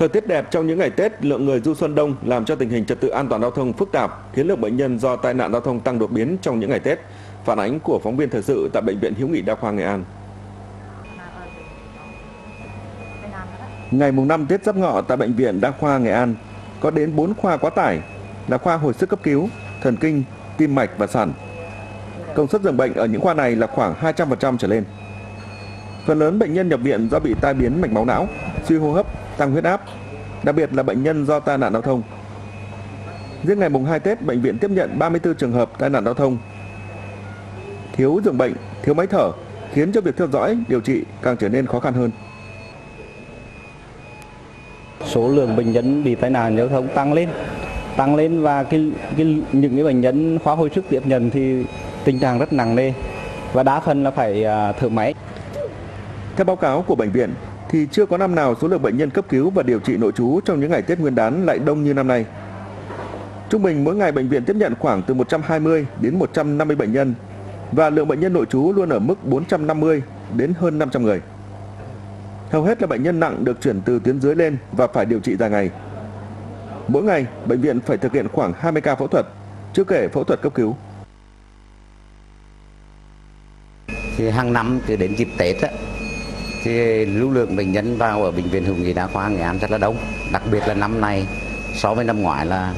Thời tiết đẹp trong những ngày Tết, lượng người du xuân đông làm cho tình hình trật tự an toàn giao thông phức tạp, khiến lượng bệnh nhân do tai nạn giao thông tăng đột biến trong những ngày Tết. Phản ánh của phóng viên thời sự tại bệnh viện Hữu nghị Đa khoa Nghệ An. Ngày mùng 5 Tết Giáp Ngọ tại bệnh viện Đa khoa Nghệ An có đến 4 khoa quá tải là khoa hồi sức cấp cứu, thần kinh, tim mạch và sản. Công suất giường bệnh ở những khoa này là khoảng 200% trở lên. Phần lớn bệnh nhân nhập viện do bị tai biến mạch máu não, suy hô hấp, tăng huyết áp, đặc biệt là bệnh nhân do tai nạn giao thông. Riêng ngày mùng 2 Tết, bệnh viện tiếp nhận 34 trường hợp tai nạn giao thông. Thiếu giường bệnh, thiếu máy thở khiến cho việc theo dõi, điều trị càng trở nên khó khăn hơn. Số lượng bệnh nhân bị tai nạn giao thông tăng lên, tăng lên và cái, cái những cái bệnh nhân khoa hồi sức tiếp nhận thì tình trạng rất nặng nề và đa phần là phải uh, thở máy. Theo báo cáo của bệnh viện, thì chưa có năm nào số lượng bệnh nhân cấp cứu và điều trị nội trú trong những ngày Tết Nguyên đán lại đông như năm nay. Trung bình mỗi ngày bệnh viện tiếp nhận khoảng từ 120 đến 150 bệnh nhân và lượng bệnh nhân nội trú luôn ở mức 450 đến hơn 500 người. Hầu hết là bệnh nhân nặng được chuyển từ tuyến dưới lên và phải điều trị dài ngày. Mỗi ngày, bệnh viện phải thực hiện khoảng 20 ca phẫu thuật, chưa kể phẫu thuật cấp cứu. Thì hàng năm từ đến dịp Tết á, thì lưu lượng bệnh nhân vào ở bệnh viện hữu nghị đa khoa nghệ an rất là đông. Đặc biệt là năm nay, so với năm ngoái là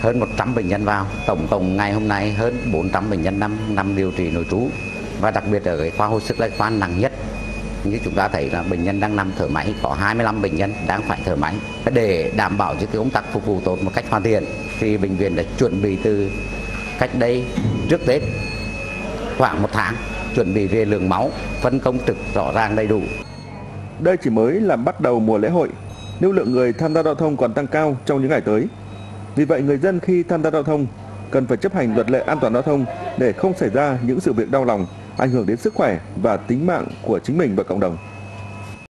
hơn 100 bệnh nhân vào. Tổng cộng ngày hôm nay hơn 400 bệnh nhân năm năm điều trị nội trú. Và đặc biệt ở cái khoa hồi sức là khoa nặng nhất, như chúng ta thấy là bệnh nhân đang nằm thở máy, có 25 bệnh nhân đang phải thở máy. Để đảm bảo cho cái công tác phục vụ tốt một cách hoàn thiện, thì bệnh viện đã chuẩn bị từ cách đây trước Tết, khoảng một tháng chuẩn bị về lượng máu, phân công trực rõ ràng đầy đủ. Đây chỉ mới là bắt đầu mùa lễ hội, lưu lượng người tham gia giao thông còn tăng cao trong những ngày tới. Vì vậy người dân khi tham gia giao thông cần phải chấp hành luật lệ an toàn giao thông để không xảy ra những sự việc đau lòng ảnh hưởng đến sức khỏe và tính mạng của chính mình và cộng đồng.